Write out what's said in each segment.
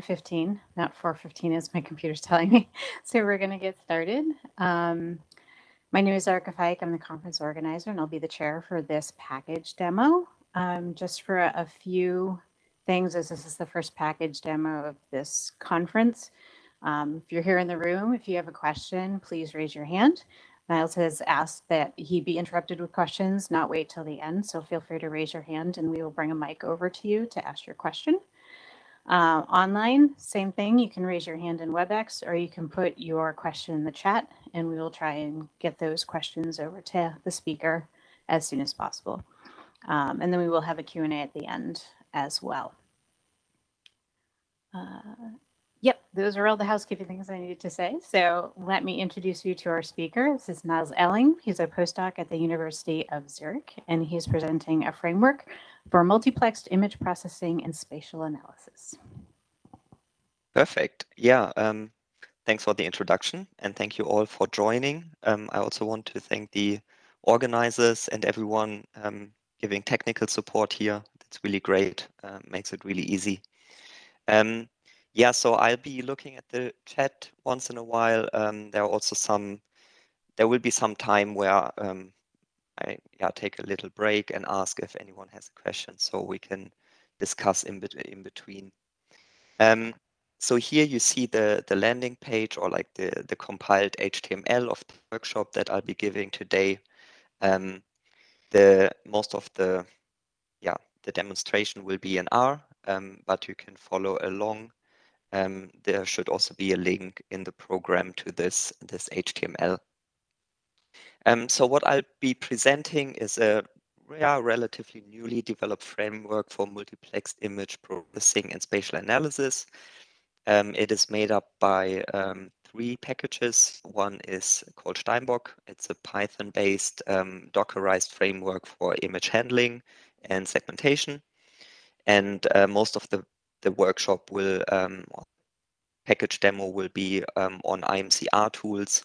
15, not 415 as my computer's telling me. So we're going to get started. Um, my name is Erica Fike. I'm the conference organizer, and I'll be the chair for this package demo. Um, just for a, a, few things, as this is the first package demo of this conference. Um, if you're here in the room, if you have a question, please raise your hand. Nils has asked that he be interrupted with questions, not wait till the end. So feel free to raise your hand and we will bring a mic over to you to ask your question. Uh, online, same thing. You can raise your hand in WebEx or you can put your question in the chat and we will try and get those questions over to the speaker as soon as possible. Um, and then we will have a Q&A at the end as well. Uh, Yep, those are all the housekeeping things I needed to say. So let me introduce you to our speaker. This is Nils Eling. He's a postdoc at the University of Zurich, and he's presenting a framework for multiplexed image processing and spatial analysis. Perfect. Yeah, um, thanks for the introduction, and thank you all for joining. Um, I also want to thank the organizers and everyone um, giving technical support here. That's really great, uh, makes it really easy. Um, yeah, so I'll be looking at the chat once in a while. Um, there are also some, there will be some time where I yeah, take a little break and ask if anyone has a question so we can discuss in, in between. Um, so here you see the, the landing page or like the, the compiled HTML of the workshop that I'll be giving today. Um, the most of the yeah the demonstration will be in R, um, but you can follow along um, there should also be a link in the program to this, this HTML. Um, so what I'll be presenting is a yeah, relatively newly developed framework for multiplexed image processing and spatial analysis. Um, it is made up by um, three packages. One is called Steinbock. It's a Python-based um, Dockerized framework for image handling and segmentation. And uh, most of the the workshop will um, package demo will be um, on imcRtools,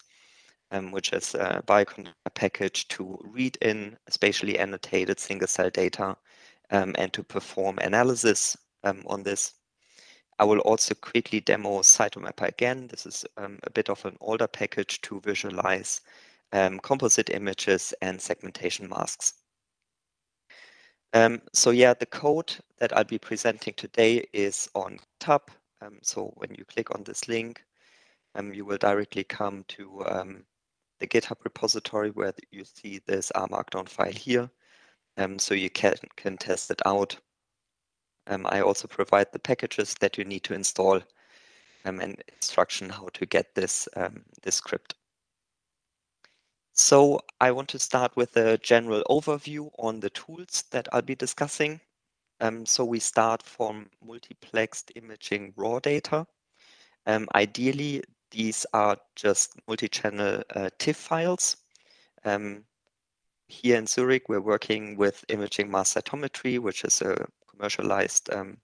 um, which is a Bioconductor package to read in spatially annotated single cell data um, and to perform analysis um, on this. I will also quickly demo Cytomapper again. This is um, a bit of an older package to visualize um, composite images and segmentation masks. Um, so yeah, the code that I'll be presenting today is on GitHub. So when you click on this link, um, you will directly come to um, the GitHub repository where you see this R Markdown file here. Um, so you can, can test it out. Um, I also provide the packages that you need to install and instruction how to get this, this script. So I want to start with a general overview on the tools that I'll be discussing. Um, so we start from multiplexed imaging raw data. Um, ideally, these are just multi-channel uh, TIFF files. Um, here in Zurich, we're working with imaging mass cytometry, which is a commercialized um,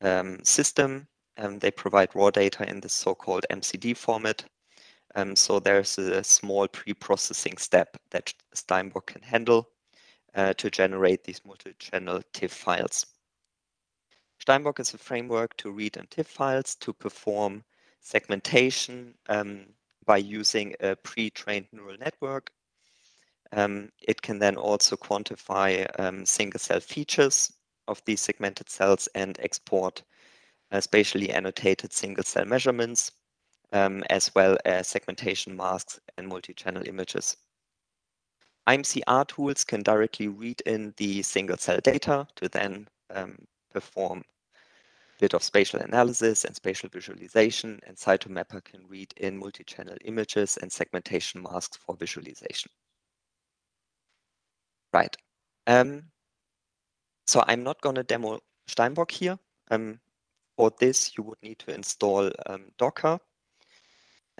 um, system. they provide raw data in the so-called MCD format. Um, so there's a small pre-processing step that Steinbock can handle uh, to generate these multi-channel TIFF files. Steinbock is a framework to read and TIFF files to perform segmentation um, by using a pre-trained neural network. Um, it can then also quantify um, single cell features of these segmented cells and export uh, spatially annotated single cell measurements um, as well as segmentation masks and multi-channel images. imcRtools can directly read in the single cell data to then um, perform bit of spatial analysis and spatial visualization, and Cytomapper can read in multi-channel images and segmentation masks for visualization. Right. Um, so I'm not going to demo Steinbock here. Um, for this, you would need to install um, Docker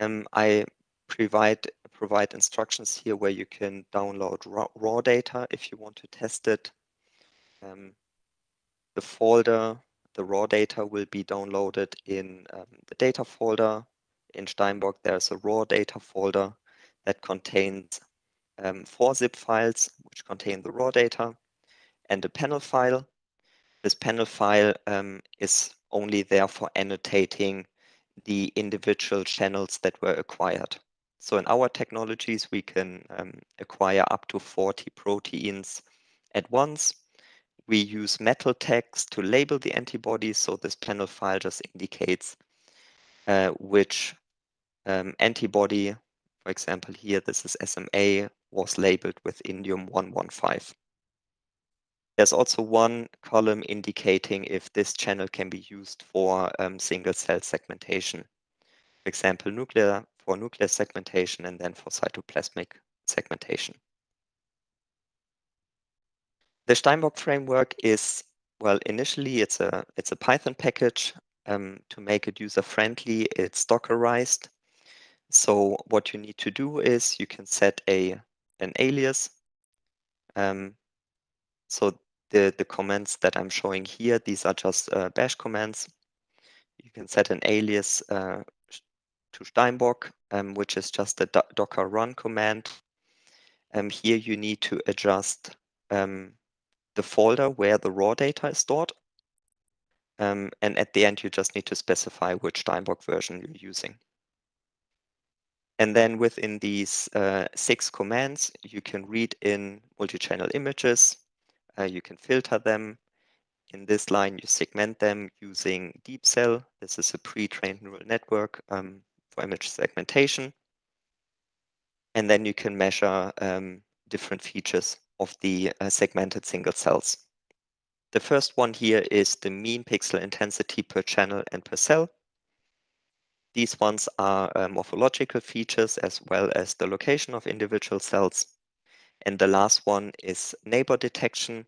um, I provide provide instructions here where you can download raw, raw data if you want to test it. Um, the folder, the raw data will be downloaded in um, the data folder. In Steinbock, there's a raw data folder that contains um, four zip files, which contain the raw data, and a panel file. This panel file um, is only there for annotating the individual channels that were acquired. So in our technologies, we can um, acquire up to 40 proteins at once. We use metal tags to label the antibodies. So this panel file just indicates uh, which um, antibody, for example, here, this is SMA, was labeled with indium 115. There's also one column indicating if this channel can be used for um, single cell segmentation. For example, nuclear for nuclear segmentation and then for cytoplasmic segmentation. The Steinbock framework is, well, initially it's a, it's a Python package. Um, to make it user-friendly, it's Dockerized. So what you need to do is you can set a an alias. Um, so the, the commands that I'm showing here, these are just uh, bash commands. You can set an alias uh, to Steinbock, um, which is just a do docker run command. Um, here you need to adjust um, the folder where the raw data is stored. Um, and at the end, you just need to specify which Steinbock version you're using. And then within these uh, six commands, you can read in multi-channel images, uh, you can filter them. In this line, you segment them using DeepCell. This is a pre-trained neural network um, for image segmentation. And then you can measure um, different features of the uh, segmented single cells. The first one here is the mean pixel intensity per channel and per cell. These ones are uh, morphological features as well as the location of individual cells. And the last one is neighbor detection.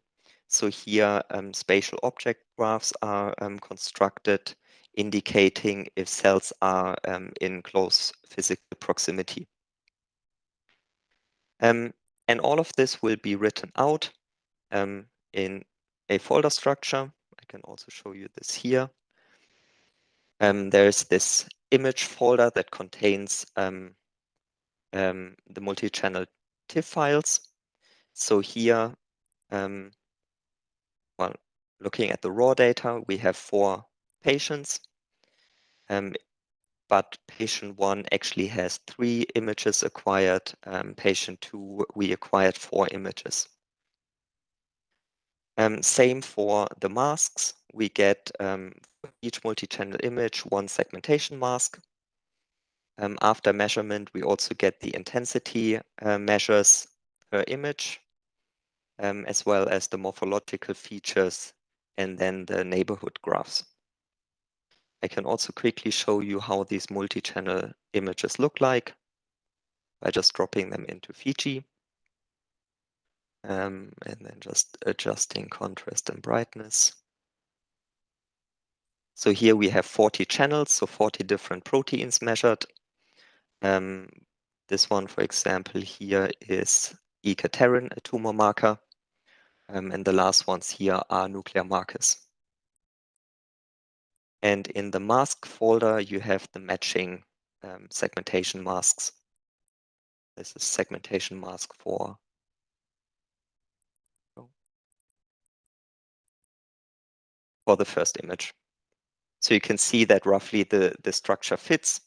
So here um, spatial object graphs are um, constructed indicating if cells are um, in close physical proximity. Um, and all of this will be written out um, in a folder structure. I can also show you this here. Um, there's this image folder that contains um, um, the multi-channel TIFF files. So here, um, well, looking at the raw data, we have four patients. Um, but patient one actually has three images acquired. Um, patient two, we acquired four images. Um, same for the masks. We get um, each multi-channel image one segmentation mask. Um, after measurement, we also get the intensity uh, measures per image, um, as well as the morphological features and then the neighborhood graphs. I can also quickly show you how these multi-channel images look like by just dropping them into Fiji. Um, and then just adjusting contrast and brightness. So here we have 40 channels, so 40 different proteins measured. Um, this one, for example, here is E-cadherin, a tumor marker. Um, and the last ones here are nuclear markers. And in the mask folder, you have the matching um, segmentation masks. This is segmentation mask for for the first image. So you can see that roughly the, the structure fits.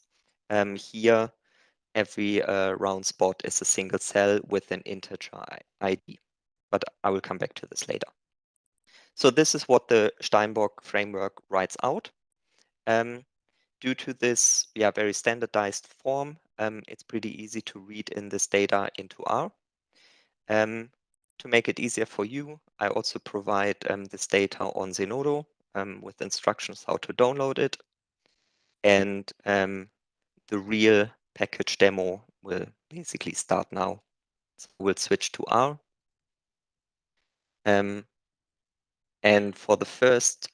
Um, here, every uh, round spot is a single cell with an integer ID, but I will come back to this later. So this is what the Steinbock framework writes out. Um, due to this yeah, very standardized form, um, it's pretty easy to read in this data into R. Um, to make it easier for you, I also provide um, this data on Zenodo um, with instructions how to download it. And um, the real package demo will basically start now. So we'll switch to R. Um, and for the first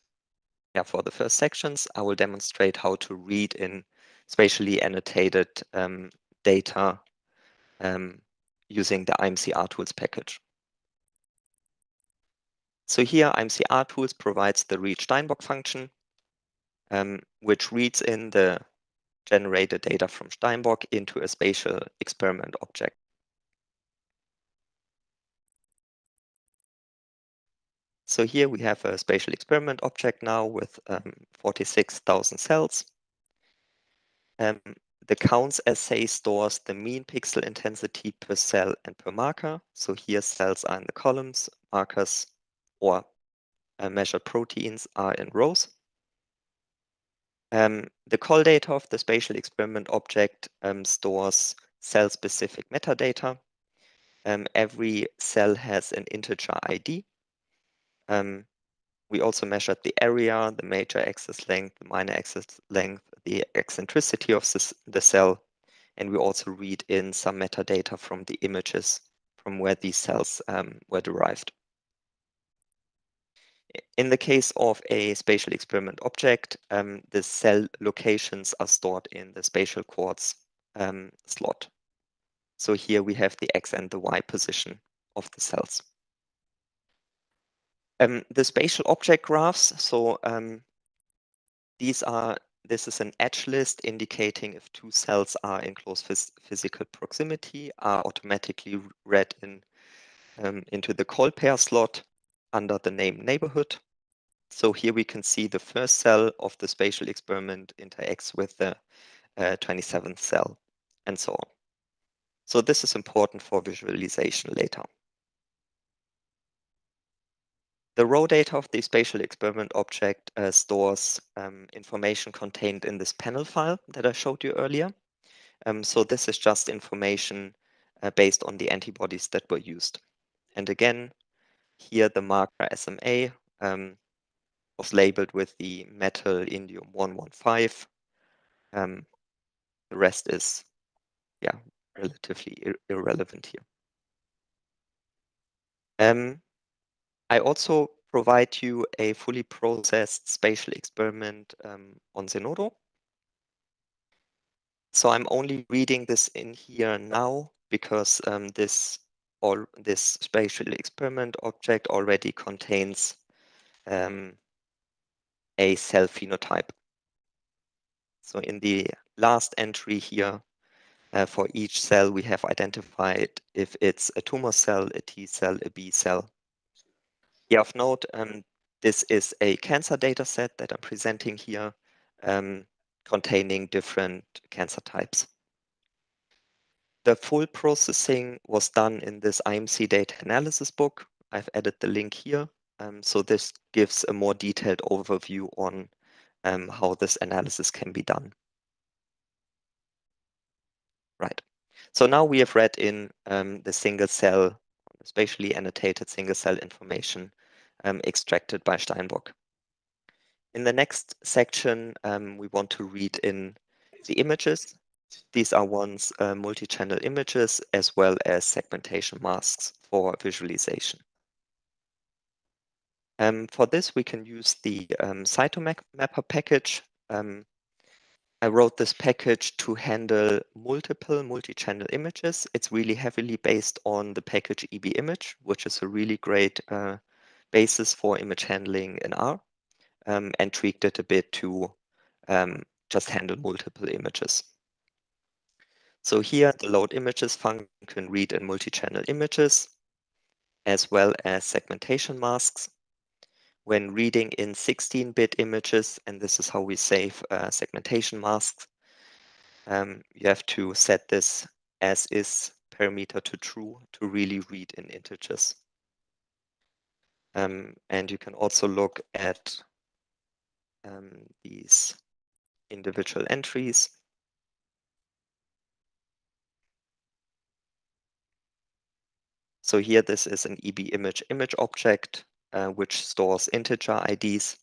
yeah, for the first sections, I will demonstrate how to read in spatially annotated um, data um, using the imcRtools package. So here, imcRtools provides the read Steinbock function, um, which reads in the generated data from Steinbock into a spatial experiment object. So here we have a spatial experiment object now with um, 46,000 cells. Um, the counts assay stores the mean pixel intensity per cell and per marker. So here cells are in the columns, markers or uh, measured proteins are in rows. Um, the call data of the spatial experiment object um, stores cell-specific metadata. Um, every cell has an integer ID. Um, we also measured the area, the major axis length, the minor axis length, the eccentricity of the cell, and we also read in some metadata from the images from where these cells um, were derived. In the case of a spatial experiment object, um, the cell locations are stored in the spatial coords um, slot. So here we have the X and the Y position of the cells. Um, the spatial object graphs, so um, these are, this is an edge list indicating if two cells are in close phys physical proximity, are automatically read in um, into the call pair slot under the name neighborhood. So here we can see the first cell of the spatial experiment interacts with the uh, 27th cell and so on. So this is important for visualization later. The raw data of the spatial experiment object uh, stores um, information contained in this panel file that I showed you earlier. Um, so this is just information uh, based on the antibodies that were used. And again, here the marker SMA um, was labeled with the metal indium 115. Um, the rest is, yeah, relatively ir irrelevant here. Um, I also provide you a fully processed spatial experiment um, on Zenodo. So I'm only reading this in here now because um, this all this spatial experiment object already contains um, a cell phenotype. So in the last entry here, uh, for each cell, we have identified if it's a tumor cell, a T cell, a B cell. Of note, um, this is a cancer data set that I'm presenting here, um, containing different cancer types. The full processing was done in this IMC data analysis book. I've added the link here. Um, so this gives a more detailed overview on um, how this analysis can be done. Right. So now we have read in um, the single cell, spatially annotated single cell information um, extracted by Steinbock. In the next section, um, we want to read in the images these are one's uh, multi-channel images as well as segmentation masks for visualization. Um, for this, we can use the um, Cytomapper package. Um, I wrote this package to handle multiple multi-channel images. It's really heavily based on the package EBimage, which is a really great uh, basis for image handling in R, um, and tweaked it a bit to um, just handle multiple images. So here the load images function can read in multi-channel images as well as segmentation masks. When reading in 16-bit images, and this is how we save uh, segmentation masks, um, you have to set this as is parameter to true to really read in integers. Um, and you can also look at um, these individual entries So here, this is an EBimage image image object, uh, which stores integer IDs.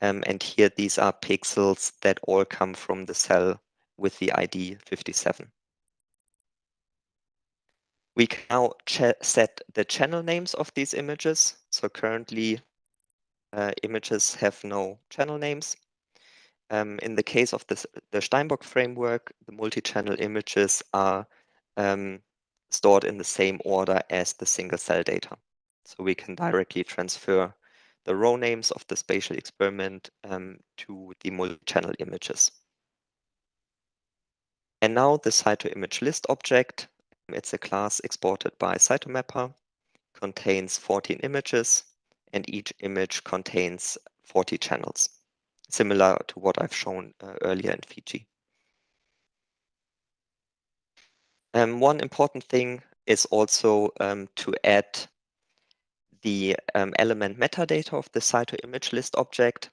Um, and here, these are pixels that all come from the cell with the ID 57. We can now set the channel names of these images. So currently, uh, images have no channel names. Um, in the case of this, the Steinbock framework, the multi-channel images are um, stored in the same order as the single cell data. So we can directly transfer the row names of the spatial experiment um, to the multi-channel images. And now the cytoimage list object, it's a class exported by Cytomapper, contains 14 images, and each image contains 40 channels, similar to what I've shown uh, earlier in Fiji. Um, one important thing is also um, to add the um, element metadata of the Cyto-image list object.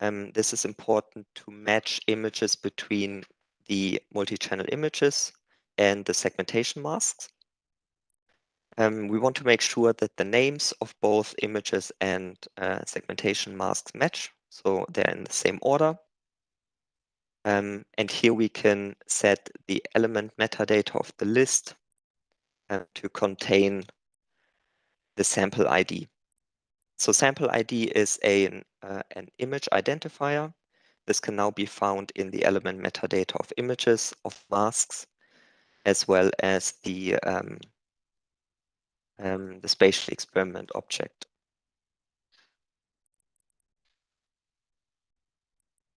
Um, this is important to match images between the multi-channel images and the segmentation masks. Um, we want to make sure that the names of both images and uh, segmentation masks match, so they're in the same order. Um, and here we can set the element metadata of the list uh, to contain the sample ID. So sample ID is a, uh, an image identifier. This can now be found in the element metadata of images, of masks, as well as the, um, um, the spatial experiment object.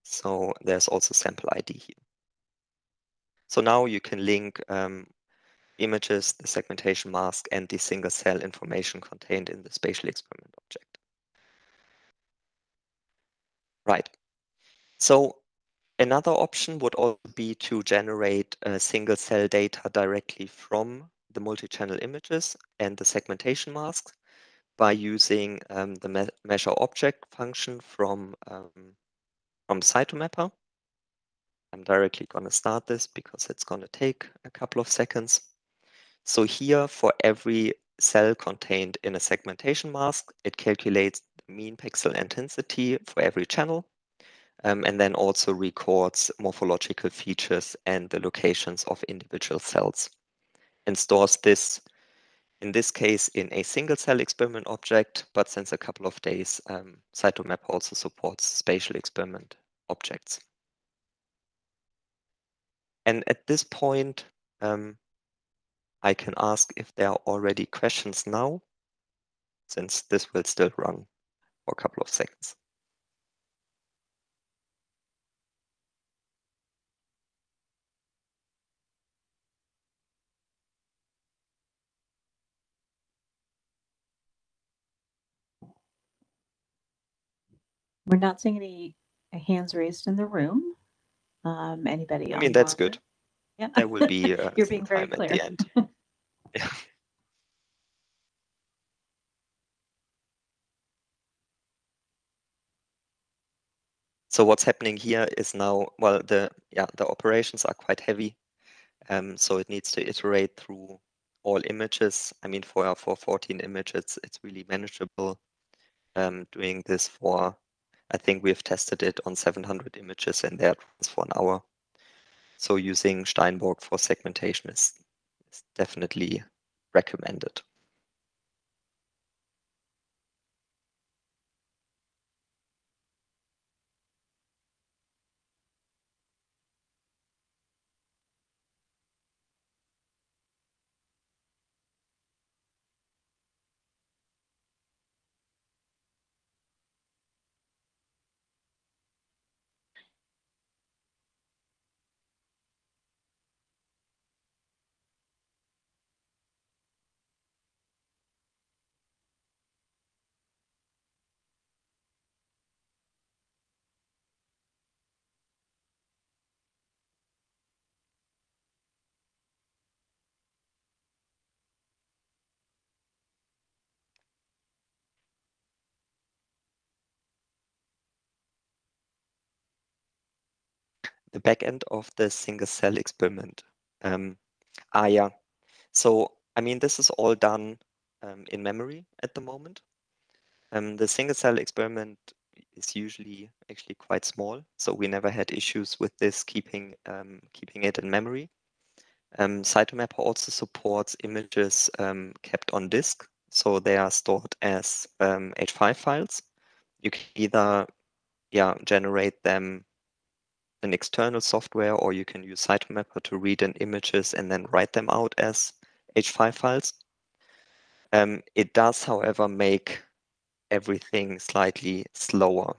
So there's also sample ID here. So now you can link um, images, the segmentation mask, and the single cell information contained in the spatial experiment object. Right. So another option would also be to generate a single cell data directly from the multi-channel images and the segmentation masks by using um, the me measure object function from um, from Cytomapper. I'm directly going to start this because it's going to take a couple of seconds. So here for every cell contained in a segmentation mask, it calculates the mean pixel intensity for every channel, um, and then also records morphological features and the locations of individual cells, and stores this, in this case, in a single cell experiment object, but since a couple of days, um, Cytomap also supports spatial experiment objects. And at this point, um, I can ask if there are already questions now, since this will still run for a couple of seconds. We're not seeing any hands raised in the room. Um, anybody? I mean, that's good. Yeah. There will be. Uh, You're being very clear. At the end. yeah. So what's happening here is now, well, the yeah the operations are quite heavy, um, so it needs to iterate through all images. I mean, for for 14 images, it's really manageable. Um, doing this for, I think we've tested it on 700 images, and that runs for an hour. So using Steinbock for segmentation is, is definitely recommended. The back end of the single cell experiment. Um, ah, yeah. So, I mean, this is all done um, in memory at the moment. Um, the single cell experiment is usually actually quite small, so we never had issues with this keeping um, keeping it in memory. Um, Cytomapper also supports images um, kept on disk, so they are stored as H5 um, files. You can either yeah generate them an external software, or you can use Cytomapper to read in images and then write them out as H5 files. Um, it does, however, make everything slightly slower.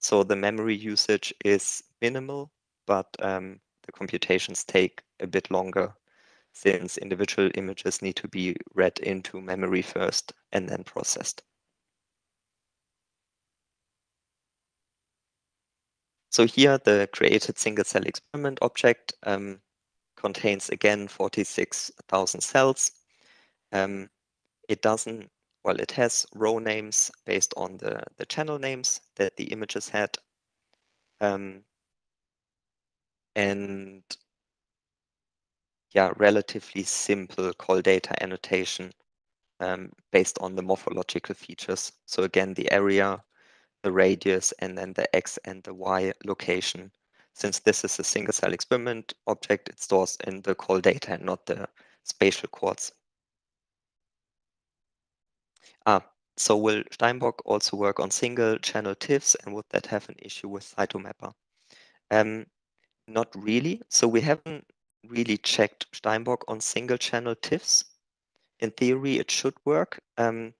So the memory usage is minimal, but um, the computations take a bit longer since individual images need to be read into memory first and then processed. So here the created single cell experiment object um, contains again 46,000 cells. Um, it doesn't, well, it has row names based on the, the channel names that the images had. Um, and yeah, relatively simple call data annotation um, based on the morphological features. So again, the area, the radius, and then the X and the Y location. Since this is a single cell experiment object, it stores in the call data and not the spatial coords. Ah, so will Steinbock also work on single channel TIFFs and would that have an issue with Cytomapper? Um, not really. So we haven't really checked Steinbock on single channel TIFFs. In theory, it should work. Um,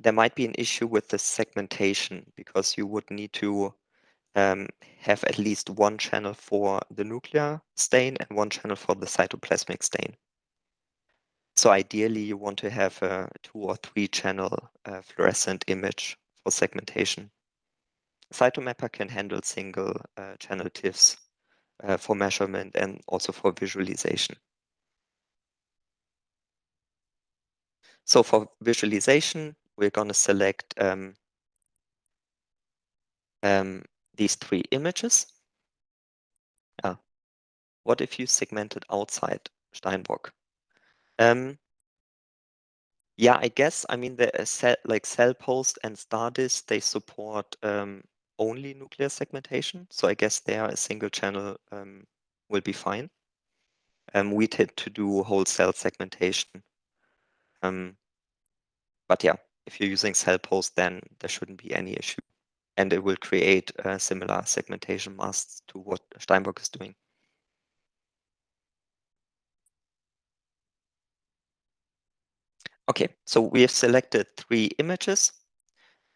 there might be an issue with the segmentation because you would need to um, have at least one channel for the nuclear stain and one channel for the cytoplasmic stain. So ideally, you want to have a two or three channel uh, fluorescent image for segmentation. Cytomapper can handle single uh, channel TIFFs uh, for measurement and also for visualization. So for visualization, we're going to select um, um, these three images. Uh, what if you segmented outside Steinbock? Um, yeah, I guess, I mean, the cell, like Cellpose and StarDist, they support um, only nuclear segmentation. So I guess there a single channel um, will be fine. Um, we tend to do whole cell segmentation. But yeah, if you're using Cellpose, then there shouldn't be any issue. And it will create uh, similar segmentation masks to what Steinbock is doing. Okay, so we have selected three images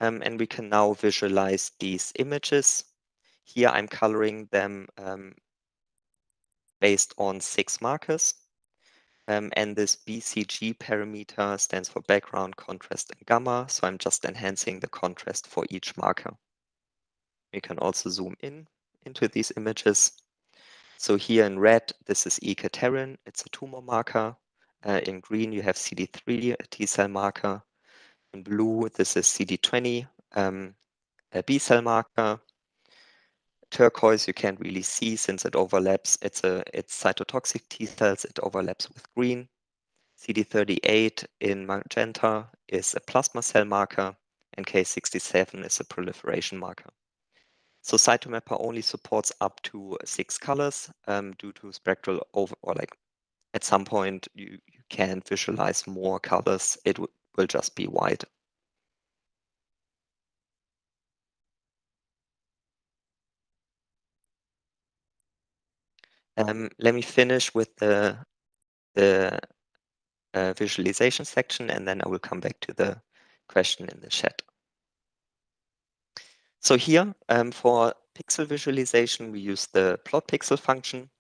um, and we can now visualize these images. Here I'm coloring them um, based on six markers. Um, and this BCG parameter stands for background, contrast, and gamma. So I'm just enhancing the contrast for each marker. We can also zoom in into these images. So here in red, this is E-cadherin. It's a tumor marker. Uh, in green, you have CD3, a T cell marker. In blue, this is CD20, um, a B cell marker. Turquoise, you can't really see since it overlaps. It's a it's cytotoxic T cells. It overlaps with green. CD38 in magenta is a plasma cell marker, and Ki67 is a proliferation marker. So Cytomapper only supports up to six colors um, due to spectral over or like at some point you, you can't visualize more colors. It will just be white. Um, let me finish with the, the uh, visualization section, and then I will come back to the question in the chat. So here, um, for pixel visualization, we use the plot pixel function.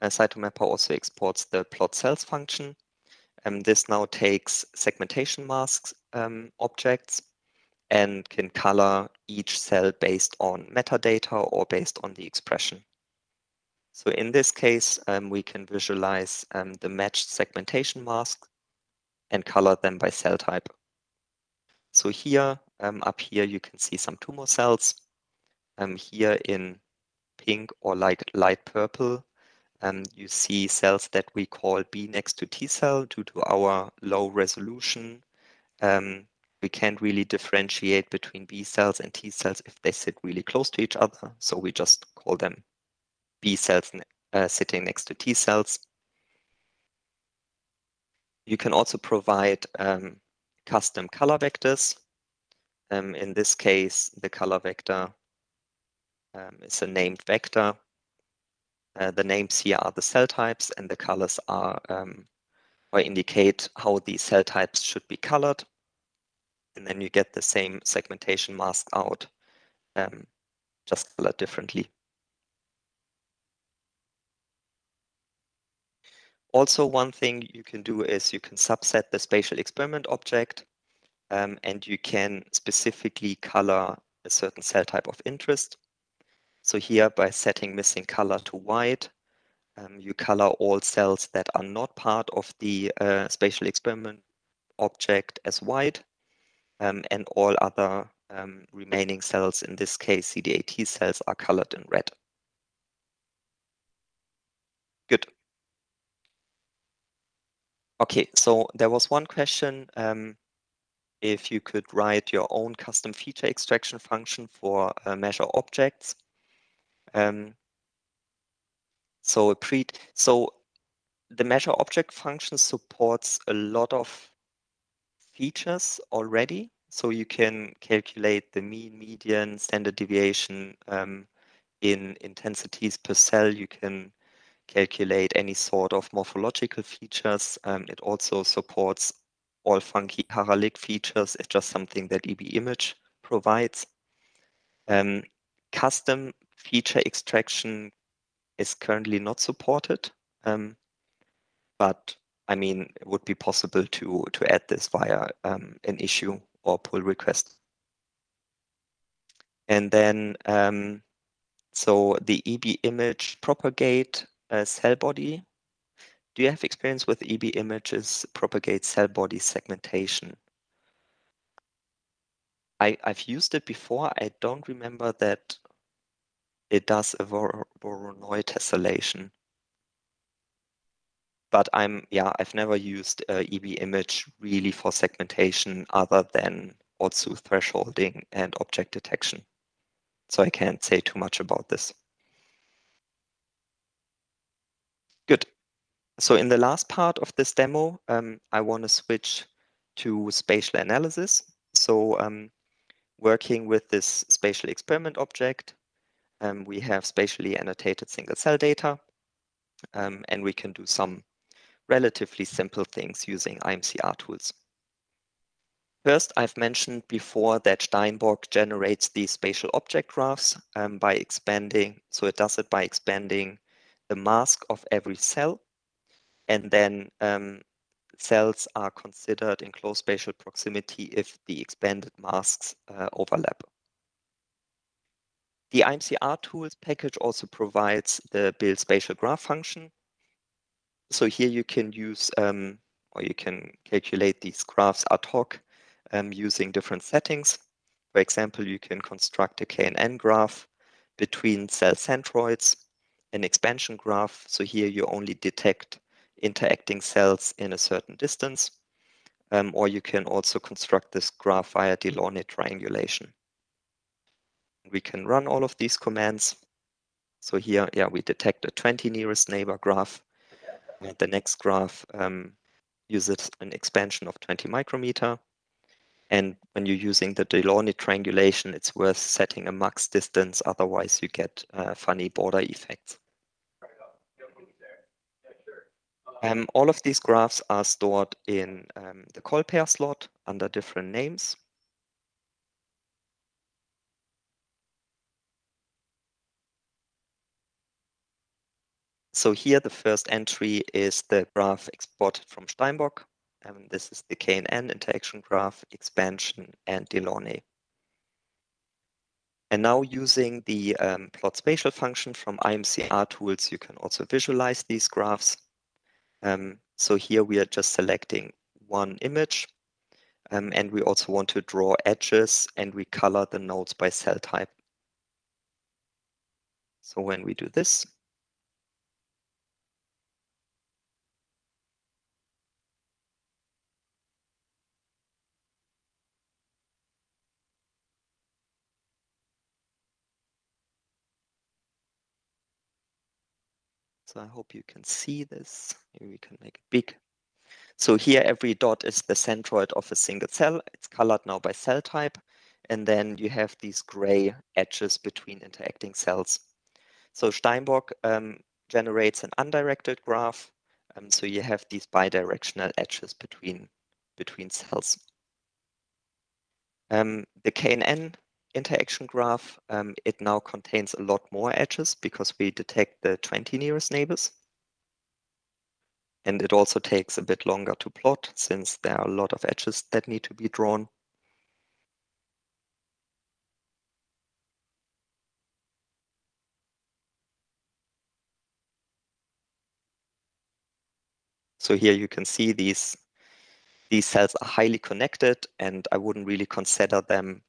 Uh, Cytomapper also exports the plot cells function. Um, this now takes segmentation masks um, objects and can color each cell based on metadata or based on the expression. So in this case, um, we can visualize um, the matched segmentation masks and color them by cell type. So here, um, up here, you can see some tumor cells. Um, here in pink or like light purple, um, you see cells that we call B next to T cell due to our low resolution. Um, we can't really differentiate between B cells and T cells if they sit really close to each other. So we just call them B cells uh, sitting next to T cells. You can also provide um, custom color vectors. Um, in this case, the color vector um, is a named vector uh, the names here are the cell types and the colors are um, or indicate how these cell types should be colored. And then you get the same segmentation mask out, um, just colored differently. Also, one thing you can do is you can subset the spatial experiment object um, and you can specifically color a certain cell type of interest. So here by setting missing color to white, um, you color all cells that are not part of the uh, spatial experiment object as white um, and all other um, remaining cells, in this case CD8 T cells, are colored in red. Good. Okay, so there was one question um, if you could write your own custom feature extraction function for uh, measure objects. Um, so pre so the measure object function supports a lot of features already. So you can calculate the mean, median, standard deviation um, in intensities per cell. You can calculate any sort of morphological features. Um, it also supports all funky Haralick features. It's just something that EB image provides. Um, custom feature extraction is currently not supported, um, but I mean, it would be possible to to add this via um, an issue or pull request. And then, um, so the EBimage propagate uh, cell body. Do you have experience with EB images propagate cell body segmentation? I, I've used it before. I don't remember that it does a Vor Voronoi tessellation. But I'm, yeah, I've never used uh, EBimage really for segmentation other than Otsu thresholding and object detection. So I can't say too much about this. Good. So in the last part of this demo, um, I want to switch to spatial analysis. So um, working with this spatial experiment object, um, we have spatially annotated single cell data, um, and we can do some relatively simple things using imcRtools. First, I've mentioned before that Steinbock generates these spatial object graphs um, by expanding, so it does it by expanding the mask of every cell, and then um, cells are considered in close spatial proximity if the expanded masks uh, overlap. The imcRtools package also provides the build spatial graph function. So here you can use um, or you can calculate these graphs ad hoc um, using different settings. For example, you can construct a KNN graph between cell centroids, an expansion graph. So here you only detect interacting cells in a certain distance. Um, or you can also construct this graph via Delaunay triangulation we can run all of these commands. So here, yeah, we detect a 20 nearest neighbor graph. And the next graph um, uses an expansion of 20 micrometer. And when you're using the Delaunay triangulation, it's worth setting a max distance, otherwise you get uh, funny border effects. Um, all of these graphs are stored in um, the call pair slot under different names. So here the first entry is the graph exported from Steinbock. And this is the KNN interaction graph, expansion, and Delaunay. And now using the um, plot spatial function from imcRtools, you can also visualize these graphs. Um, so here we are just selecting one image. Um, and we also want to draw edges and we color the nodes by cell type. So when we do this, So I hope you can see this. Maybe we can make it big. So here every dot is the centroid of a single cell. It's colored now by cell type. And then you have these gray edges between interacting cells. So Steinbock um, generates an undirected graph. Um, so you have these bidirectional edges between, between cells. Um, the KNN interaction graph, um, it now contains a lot more edges because we detect the 20 nearest neighbors. And it also takes a bit longer to plot since there are a lot of edges that need to be drawn. So here you can see these, these cells are highly connected and I wouldn't really consider them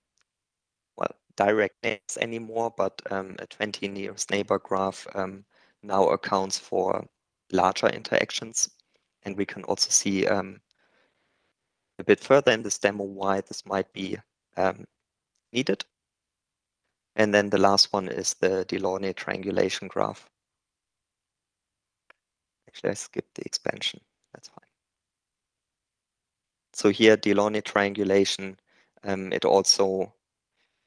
direct neighbors anymore, but um, a 20 nearest neighbor graph um, now accounts for larger interactions. And we can also see um, a bit further in this demo why this might be um, needed. And then the last one is the Delaunay triangulation graph. Actually, I skipped the expansion. That's fine. So here, Delaunay triangulation, um, it also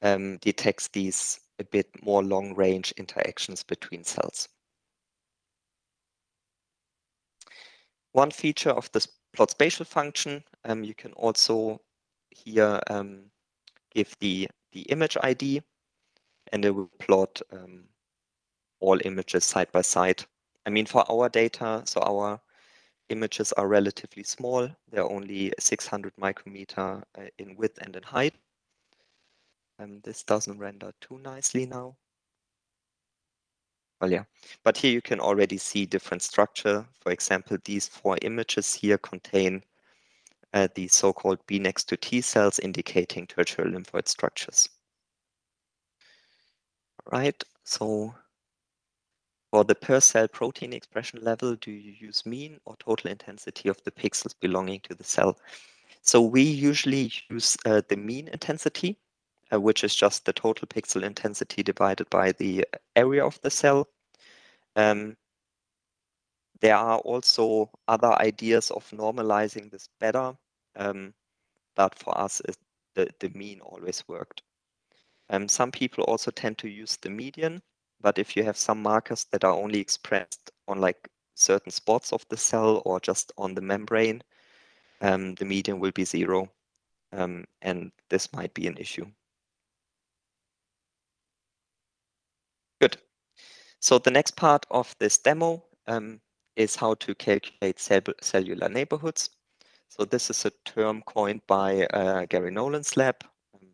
um, detects these a bit more long-range interactions between cells. One feature of this plot spatial function, um, you can also here um, give the, the image ID and it will plot um, all images side by side. I mean, for our data, so our images are relatively small. They're only 600 micrometer uh, in width and in height. Um, this doesn't render too nicely now. Well, yeah, but here you can already see different structure. For example, these four images here contain uh, the so-called B next to T cells indicating tertiary lymphoid structures. All right, so for the per cell protein expression level, do you use mean or total intensity of the pixels belonging to the cell? So we usually use uh, the mean intensity, uh, which is just the total pixel intensity divided by the area of the cell. Um, there are also other ideas of normalizing this better, um, but for us, the, the mean always worked. Um, some people also tend to use the median, but if you have some markers that are only expressed on like certain spots of the cell or just on the membrane, um, the median will be zero. Um, and this might be an issue. Good. So the next part of this demo um, is how to calculate cell cellular neighborhoods. So this is a term coined by uh, Gary Nolan's lab, um,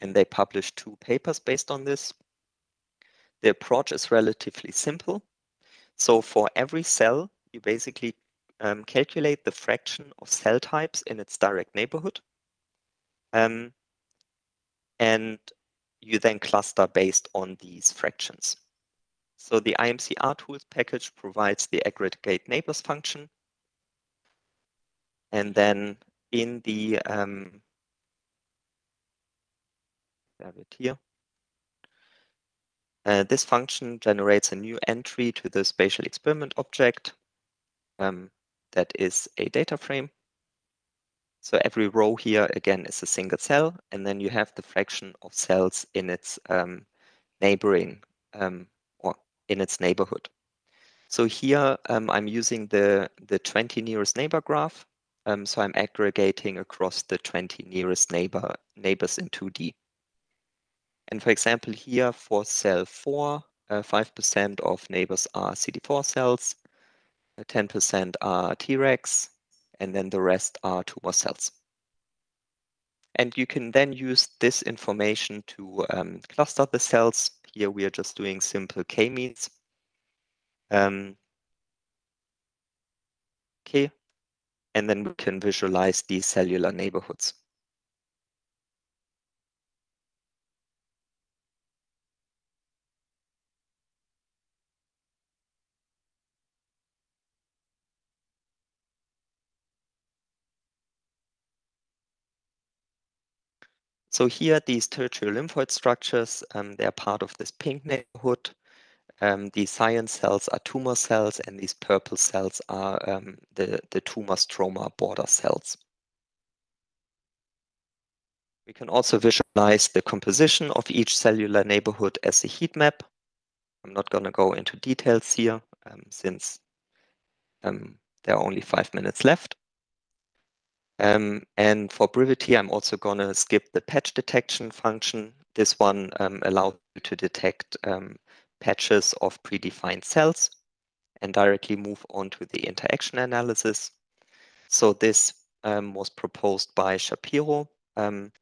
and they published two papers based on this. The approach is relatively simple. So for every cell, you basically um, calculate the fraction of cell types in its direct neighborhood. Um, and you then cluster based on these fractions. So the imcRtools package provides the aggregate neighbors function. And then in the um, have it here. Uh, this function generates a new entry to the spatial experiment object um, that is a data frame. So every row here, again, is a single cell, and then you have the fraction of cells in its um, neighboring um, or in its neighborhood. So here um, I'm using the, the 20 nearest neighbor graph. Um, so I'm aggregating across the 20 nearest neighbor neighbors in 2D. And for example, here for cell 4, 5% uh, of neighbors are CD4 cells, 10% uh, are Tregs, and then the rest are tumor cells. And you can then use this information to um, cluster the cells. Here we are just doing simple k-means. Um, okay, and then we can visualize these cellular neighborhoods. So here, these tertiary lymphoid structures, um, they are part of this pink neighborhood. Um, the cyan cells are tumor cells, and these purple cells are um, the, the tumor stroma border cells. We can also visualize the composition of each cellular neighborhood as a heat map. I'm not going to go into details here um, since um, there are only five minutes left. Um, and for brevity, I'm also going to skip the patch detection function. This one um, allows you to detect um, patches of predefined cells and directly move on to the interaction analysis. So this um, was proposed by Schapiro. Um,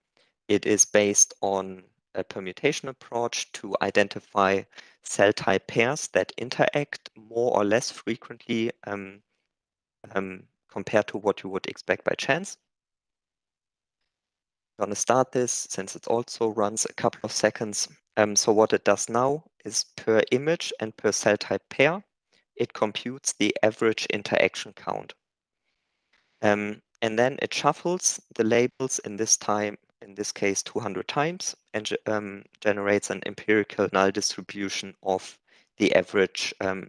it is based on a permutation approach to identify cell type pairs that interact more or less frequently um, um, compared to what you would expect by chance. I'm going to start this since it also runs a couple of seconds. Um, so what it does now is per image and per cell type pair, it computes the average interaction count. Um, and then it shuffles the labels in this time, in this case, 200 times and um, generates an empirical null distribution of the average um,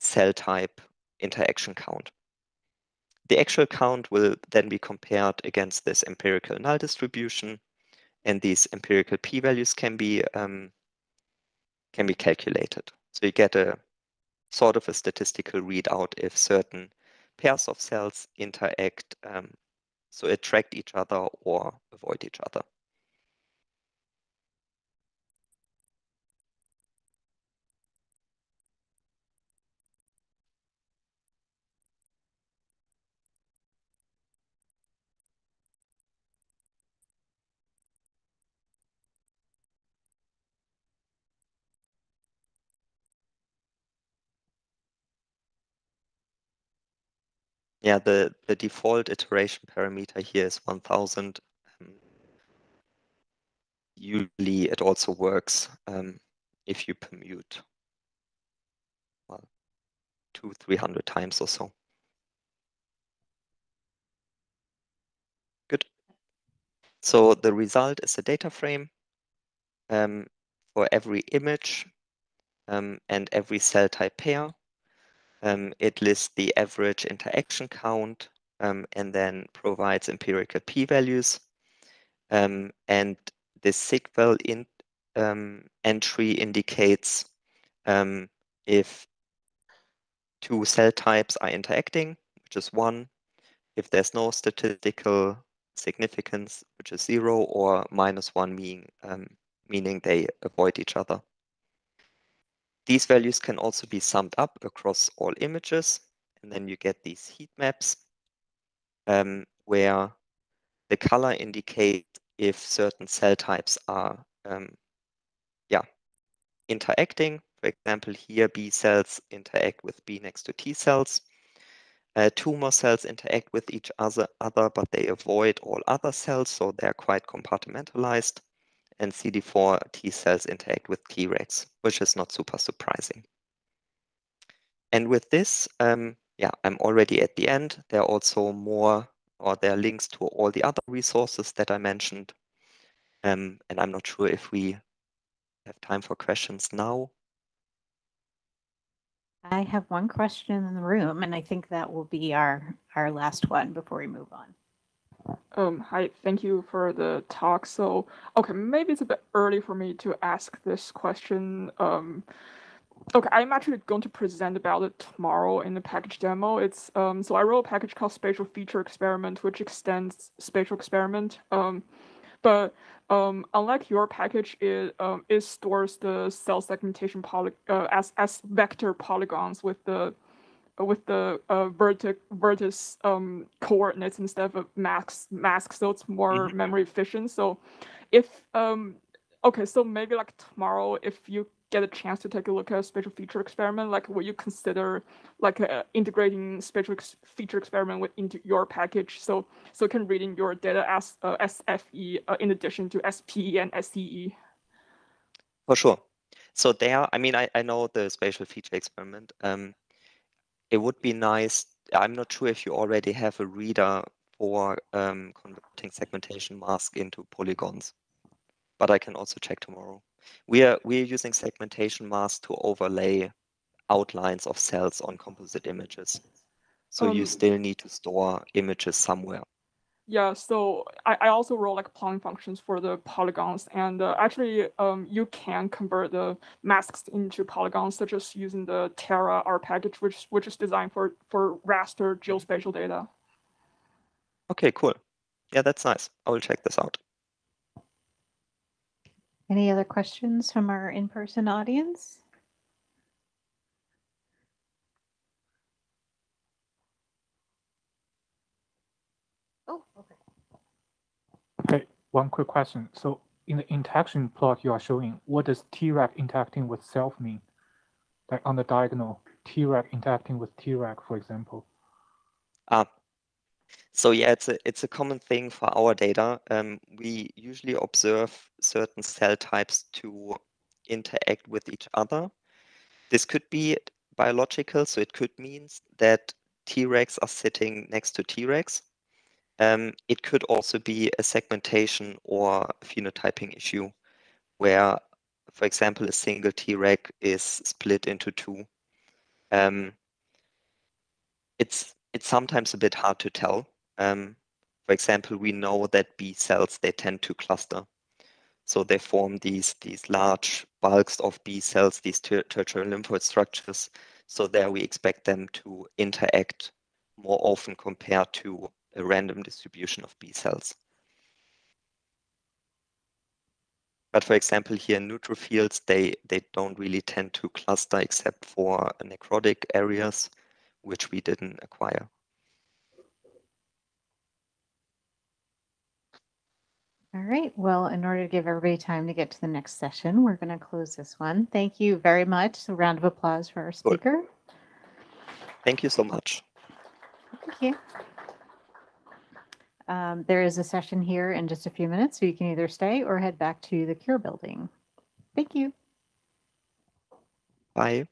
cell type interaction count. The actual count will then be compared against this empirical null distribution, and these empirical p-values can be um, can be calculated. So you get a sort of a statistical readout if certain pairs of cells interact, um, so attract each other or avoid each other. Yeah, the, the default iteration parameter here is 1000. Um, usually it also works um, if you permute well, two, 300 times or so. Good. So the result is a data frame um, for every image um, and every cell type pair. Um, it lists the average interaction count um, and then provides empirical p-values. Um, and the sigval in, um, entry indicates um, if two cell types are interacting, which is one, if there's no statistical significance, which is zero, or minus one meaning, um, meaning they avoid each other. These values can also be summed up across all images, and then you get these heat maps um, where the color indicates if certain cell types are um, yeah, interacting. For example, here B cells interact with B next to T cells. Uh, tumor cells interact with each other, other, but they avoid all other cells, so they're quite compartmentalized and CD4 T cells interact with Tregs, which is not super surprising. And with this, um, yeah, I'm already at the end. There are also more, or there are links to all the other resources that I mentioned. Um, and I'm not sure if we have time for questions now. I have one question in the room, and I think that will be our, our last one before we move on. Um, hi, thank you for the talk. So, okay, maybe it's a bit early for me to ask this question. Um, okay, I'm actually going to present about it tomorrow in the package demo. It's um, so I wrote a package called Spatial Feature Experiment, which extends Spatial Experiment. Um, but um, unlike your package, it um, it stores the cell segmentation poly uh, as as vector polygons with the with the uh, vertex vertex um, coordinates instead of masks masks, so it's more mm-hmm. memory efficient. So, if um, okay, so maybe like tomorrow, if you get a chance to take a look at a spatial feature experiment, like would you consider like uh, integrating spatial ex- feature experiment with into your package, so so can read in your data as uh, SFE uh, in addition to SPE and SCE. For sure. So there, I mean, I, I know the spatial feature experiment. Um, it would be nice. I'm not sure if you already have a reader for um, converting segmentation mask into polygons, but I can also check tomorrow. We are we are using segmentation mask to overlay outlines of cells on composite images. So um, you still need to store images somewhere. Yeah, so I, I also wrote like plotting functions for the polygons, and uh, actually, um, you can convert the masks into polygons, such as using the Terra R package, which which is designed for for raster geospatial data. Okay, cool. Yeah, that's nice. I will check this out. Any other questions from our in-person audience? Okay, one quick question. So in the interaction plot you are showing, what does Treg interacting with self mean? Like on the diagonal, Treg interacting with Treg, for example. Ah, so yeah, it's a it's a common thing for our data. Um, we usually observe certain cell types to interact with each other. This could be biological, so it could mean that Tregs are sitting next to Tregs. Um, it could also be a segmentation or phenotyping issue where, for example, a single Treg is split into two. Um, it's it's sometimes a bit hard to tell. Um, for example, we know that B cells they tend to cluster, so they form these these large bulks of B cells, these ter tertiary lymphoid structures. So there we expect them to interact more often compared to a random distribution of B cells. But for example, here in neutrophils, they, they don't really tend to cluster except for necrotic areas, which we didn't acquire. All right. Well, in order to give everybody time to get to the next session, we're going to close this one. Thank you very much. A round of applause for our speaker. Thank you so much. Thank you. Um, there is a session here in just a few minutes, so you can either stay or head back to the Cure building. Thank you. Bye.